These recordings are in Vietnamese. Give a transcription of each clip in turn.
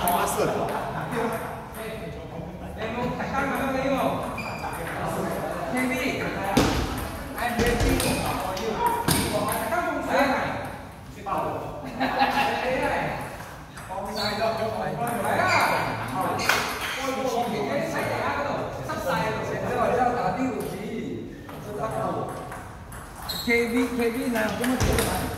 花色的。KV KV 呢？怎么做的？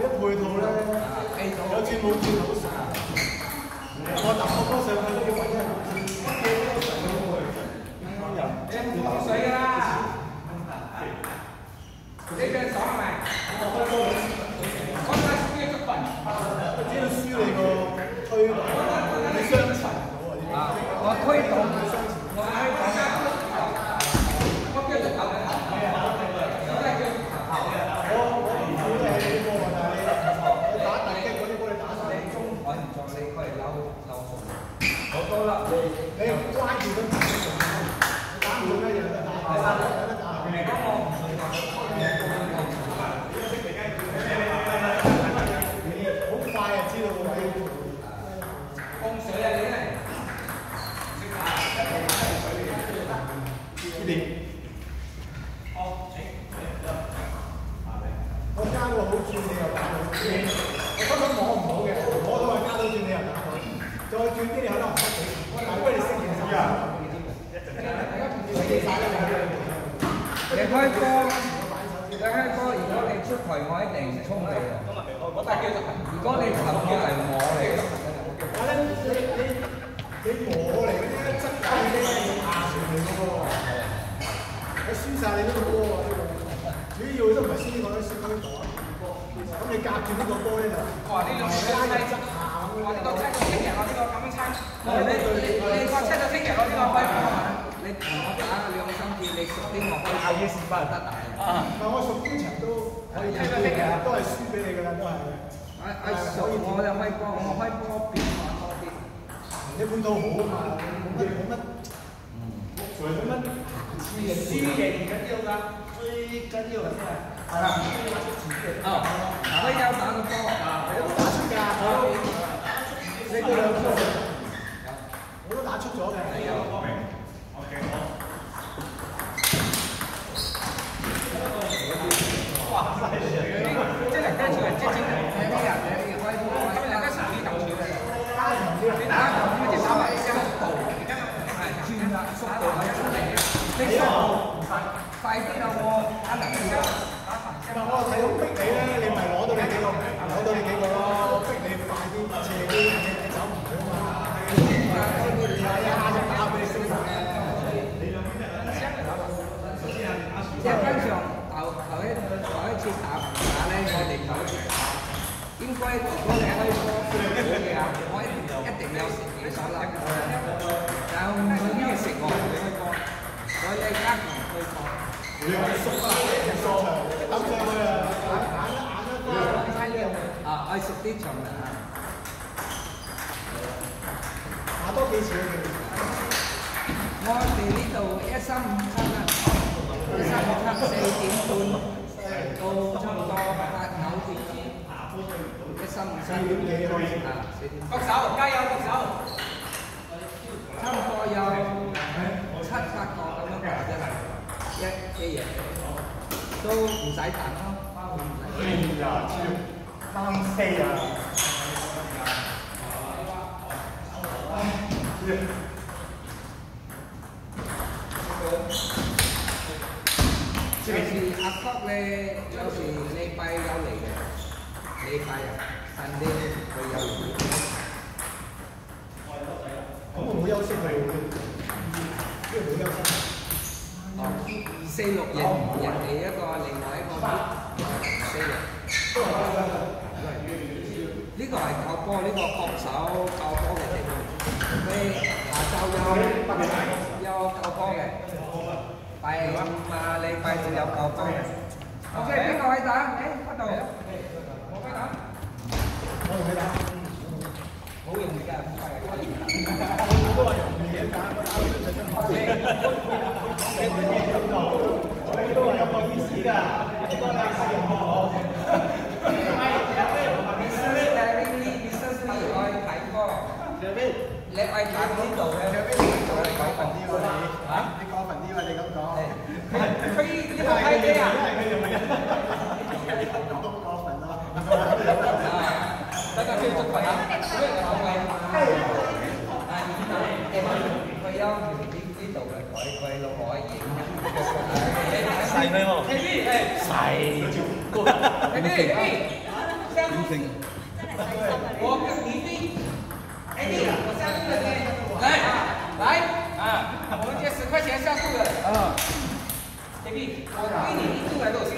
啲配套咧有轉冇轉好曬。我揼個波上去都要揾一個轉，乜嘢都上到去。你唔放水啦，呢邊爽係咪？我睇輸咗份。只要輸你個推動，你雙層到啊！啊，我推動，Thank you. 主要都唔係輸呢個，輸呢個。咁你隔住呢個波咧就，哇！呢個拉猜入側下咁哇！呢個猜到聽日我呢個咁樣猜，你你你話猜到聽日我呢個開波啊！你同我打兩三次，你熟啲我開大嘅事不得大。啊！我屬邊場都可以贏嘅，都係輸俾你㗎啦，都係。我我熟我就開波，我開波變化多啲。你本土好啊嘛，冇乜冇乜，冇乜輸贏輸贏唔緊要㗎，最緊要係咩啊？係啦。哦，可以有打個波。你都打出㗎，我都你嗰兩波，我都打出咗嘅。即係跟住人即係精你啲人你该如果你开波好嘅话，我一定一定有食几手啦。但系佢呢个食我唔开波，我哋加强开波。你系缩啊，缩场，抌上去啊，眼一眼一啊，爱食啲长啊！打多几次佢我哋呢度一三五七啦，一三五七四点半到差唔多八九点， 一三五七四点几开始啊，四点。国手加油，国手！差唔多有七八个咁样嘅啫，一一日都唔使等咯，包唔使。哎呀，超啱飞啊！ 有时阿福咧，有时礼拜有嚟嘅，礼拜 啊，Sunday 佢有嚟。咁我冇休息佢，因为冇休息。哦，四六人人哋一个，另外一个四六。呢个系教波，呢个国手教波嘅地方。佢下昼有有教波嘅，拜五啊礼拜就有教波嘅。OK，边个位打？诶，嗰度。 ไม่ได้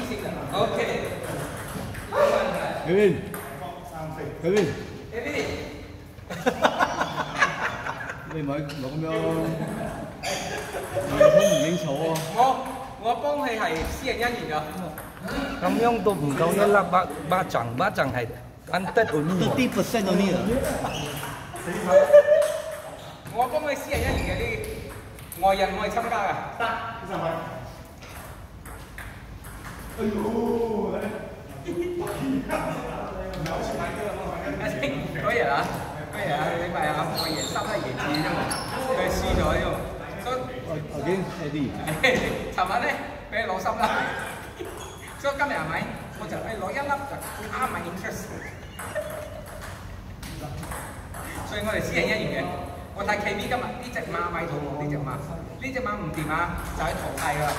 心的，OK。 Kevin Kevin K B。你咪攞咁样，好唔应酬啊！我我帮佢系私人恩怨㗎。 cắm nhông to bung cao ni là ba ba chang ba chang hai antet only thirty percent only à? lah ngồi có mấy xe nhá cái đi. Ngồi dần ngồi xong ra à? Ta cái sao vậy có gì hả? Có gì hả? Cái bài học ngồi dần ờ, ờ, xong là gì chứ cái suy rồi. Rồi again Eddie sao vậy đấy. Bé lỗ xong lại 赢钱啫嘛，佢输咗啫嘛。所以 Again Eddie，寻日咧俾你攞心啦，所以今日系咪？我就诶攞一粒就啱埋 interest。所以我哋私人恩怨嘅。我睇 K B 今日呢只马咪肚喎，呢只马，呢只马唔掂啊，就喺淘汰㗎啦。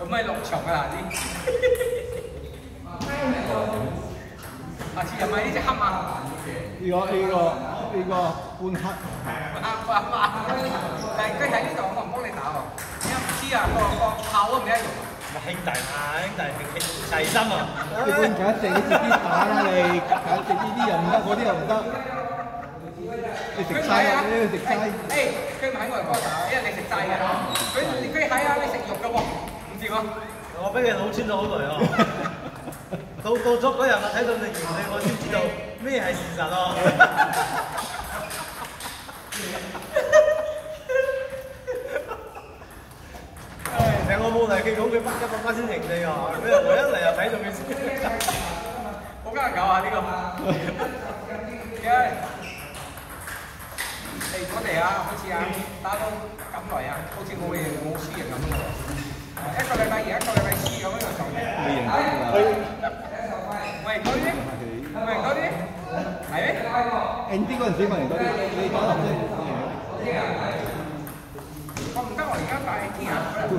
咁咪落场㗎啦呢？下次又买呢只黑马。呢个呢个呢个半黑，啊啊啊！但系佢喺呢度，我唔帮你打喎，因为唔知啊，个个炮都唔一样。 兄弟嘛，兄弟係齊心啊！一般揀定你自己打啦你，揀定呢啲又唔得，嗰啲又唔得，你食齋啊？你食齋，誒，佢唔喺我哋幫打，因為你食齋嘅。佢佢喺啊，你食肉嘅喎，唔掂啊！我俾你老穿咗好耐啊！到到咗嗰日我睇到你形你，我先知道咩係事實咯。唉，成个冇嚟佢讲佢百一百分先认你啊！我一嚟就睇到佢先。好加油啊！呢个嘅诶，我哋啊，好似啊打到咁耐啊，好似冇嘢冇输赢咁嘅喎。一个礼拜赢，一个礼拜输咁样嘅状态。你赢得㗎喂，嗰啲，喂，嗰啲，系咩？ ，ND 嗰阵时我赢多啲，你打头先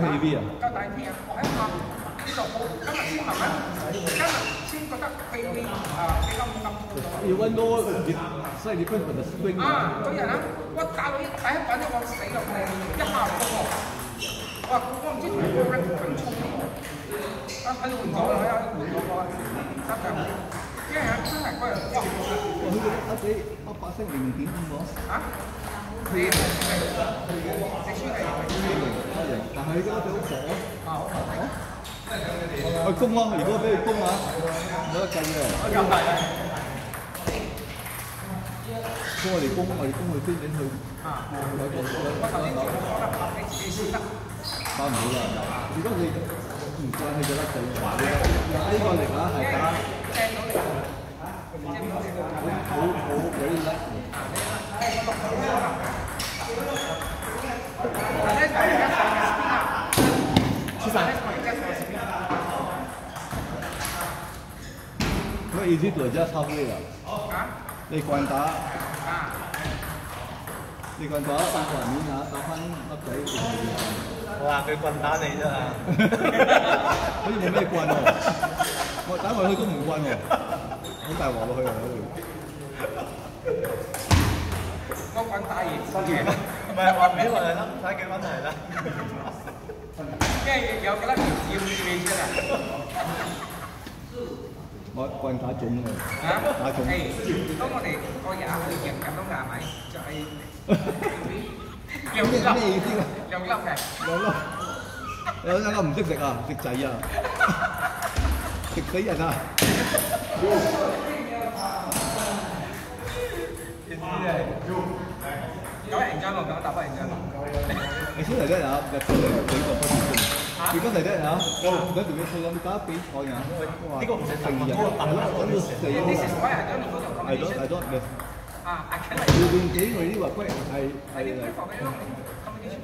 啊！咁大啊！我喺度啊！呢度，今日先啊，今日先覺得飛飛啊比較咁多。幾温多？西爾芬本就啊！最近啊，我打到一第一品都講死咯，一下唔得。我我唔知點講咧，平衝。啊！睇到唔錯啊！睇到唔錯啊！真係。咩？日過嚟要唔要？我零點五啊？系而家俾好火。啊！好佢攻咯，如果俾佢攻啊，冇得计嘅。咁系啊！咁我哋攻，我哋攻去边点去？啊！有个有我头先讲得拍你自己先得。打唔到啦。如果你唔惯佢就甩掣。呢个力啊系打正到你，好好好鬼甩。但系 其实咧我而家上嘅 spin 咁 easy to adjust halfway 啦。啊你惯打，啊， 你棍打三个人面啊，打翻粒仔，哇！佢棍打你啫嘛，好似冇咩棍喎。我打落去都唔棍喎，好大镬落去啊！我棍打完新嘅，唔系话俾我哋啦，睇几蚊系啦。 Mọi quan thả trụng rồi. Hả? Thả trụng. Ê, có con này coi giả thì nhận cảm nó gà mày. Trời Kiểu lắm. Kiểu lắm này. Kiểu lắm. Nó nó không thích thịt à, thịt chạy giờ. Thịt tí giờ sao? Thịt tí này. Các bạn cho một cái tập ảnh cho. Cái thứ này rất là đẹp, đẹp, đẹp, đẹp, đẹp, đẹp, đẹp, đẹp, đẹp, 你先嚟得啊，入到嚟几个不知如果嚟得啊，我唔想做咩吹咁打比赛啊，呢个唔使成人，系咯，讲到死 This is why I don't go to 系咯 competition. 系咯，你 Ah, I cannot. 要练几佢呢话龟系 I 系 didn't 系 play for very long competition.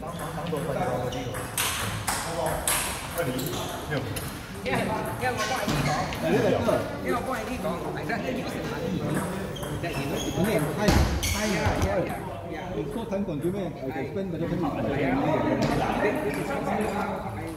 因为因为我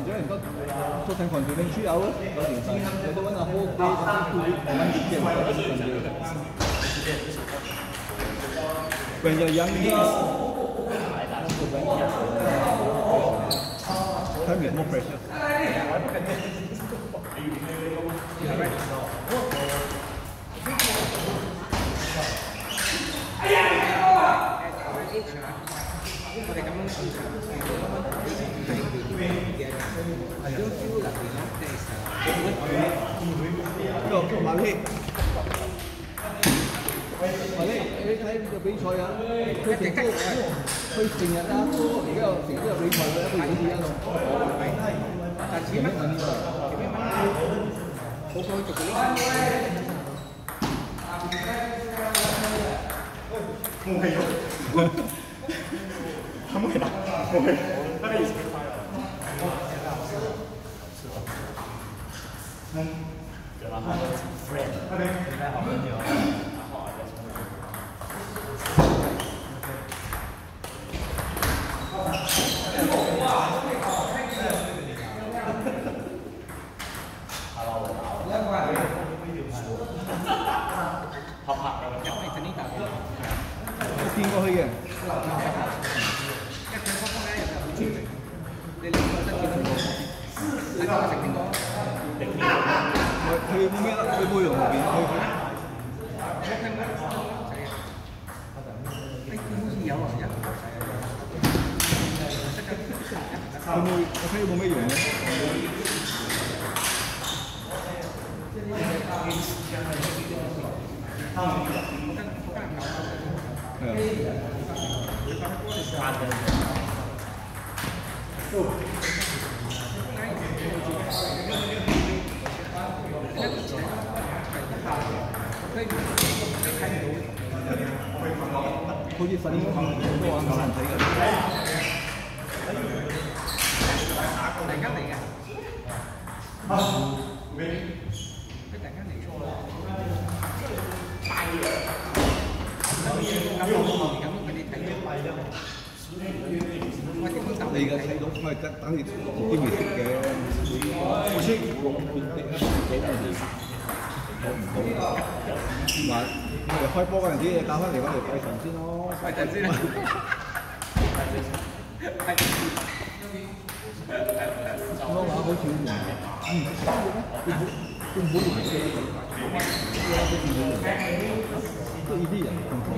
即系咗人都做成群条领书友咯，有年先有啲揾阿科机慢慢啲嘅人嗰啲份嘅。When you're younger, time is more precious. 我哋咁样市场，系 don't feel like you know there's a 呢个叫马力。马力，你睇个比赛啊，佢成都佢成日啊，而家有成都有比赛嘅，一个影子一路。但系乜问题？咩问题？好过做嗰啲。冇气咯，冇气啦，冇气。 现在好喝酒。好似粉都話唔難睇嘅。突然間嚟嘅， 땅이 느낌이 있을게 혹시 mà để khơi bô cái gì tao phải để có thể quay sẵn xin nó quay sẵn xin nó là hối chịu nhỉ cũng muốn được cái gì cũng muốn được cái gì cũng muốn được cái gì cũng muốn được cái gì cũng muốn được cái gì cũng muốn được cái gì cũng muốn được cái gì cũng muốn được cái gì cũng muốn được cái gì cũng muốn được cái gì cũng muốn được cái gì cũng muốn được cái gì cũng muốn được cái gì cũng muốn được cái gì cũng muốn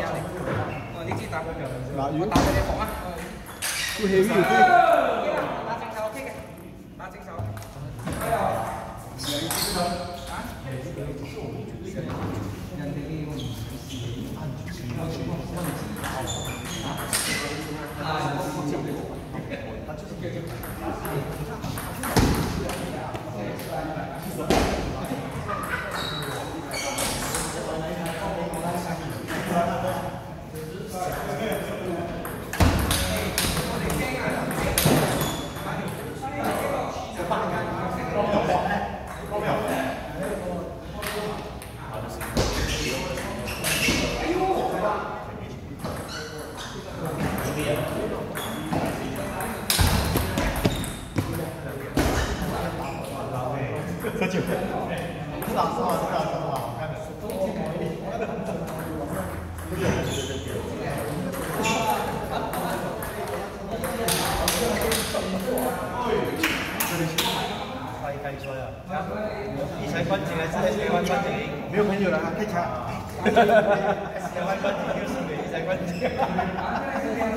拿，你去打。我打你的防啊。不黑不黑。拿正手，OK 嘞。拿正手。哎呦。来，你去打。啊，你去打。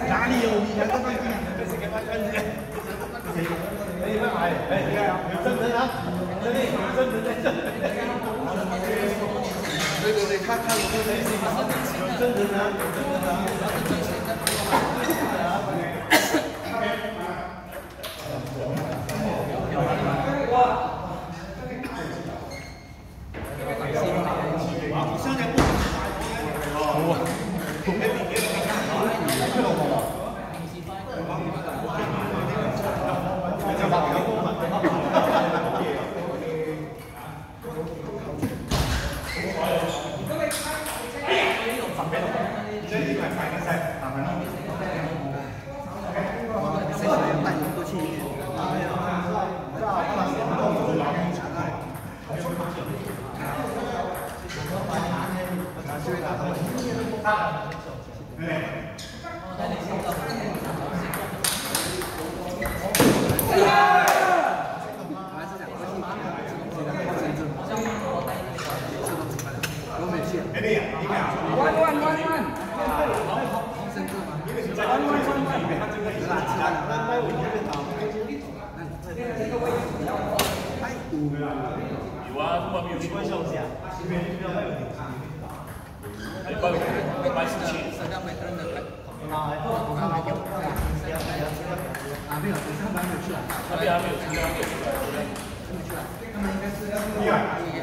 哪里有你才关关节？S 关关节。哎，慢买，哎，你看啊，有真人啊，真的有真人在这。对对对，看看我这个有真人啊，有真人啊。 เ有，这一เจ้菜，啊，反正啊没，他们两个去了。他们，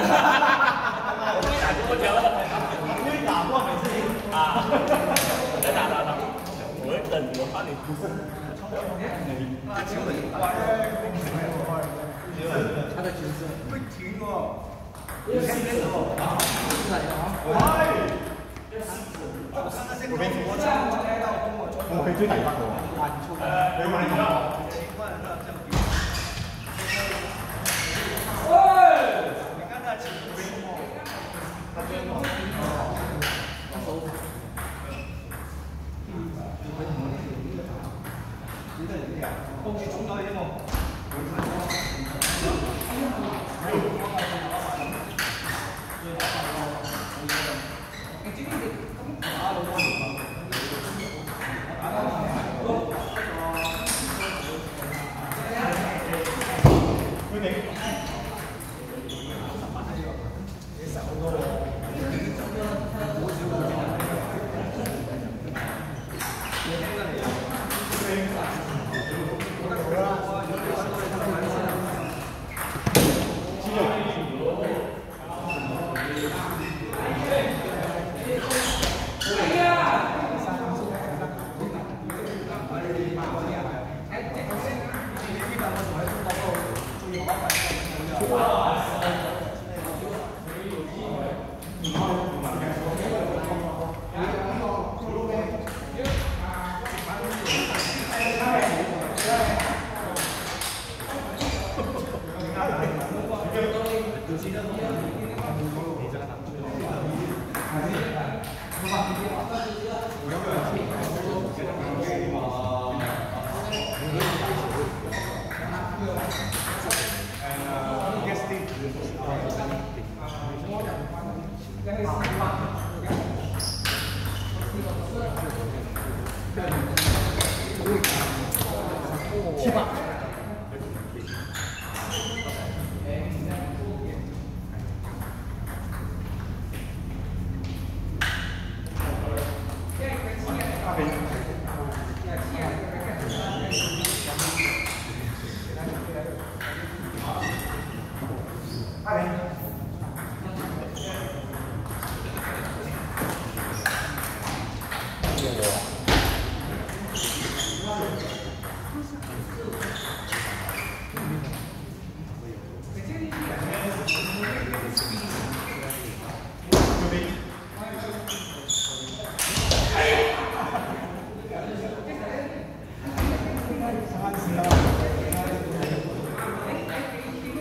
哈哈哈哈哈！我会打羽毛球，我会打，每次啊，我来打他了，我会等你，我帮你冲，球会打，他的球是会停哦，会停哦，会，会，会，我站到跟我追，我会追大半个，这里一点中间的这 와. 吧。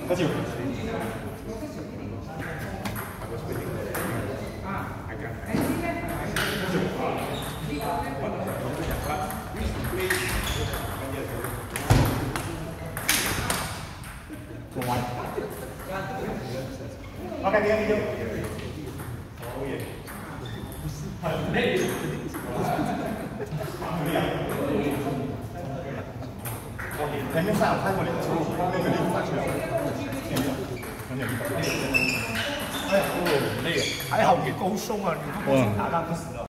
하지요.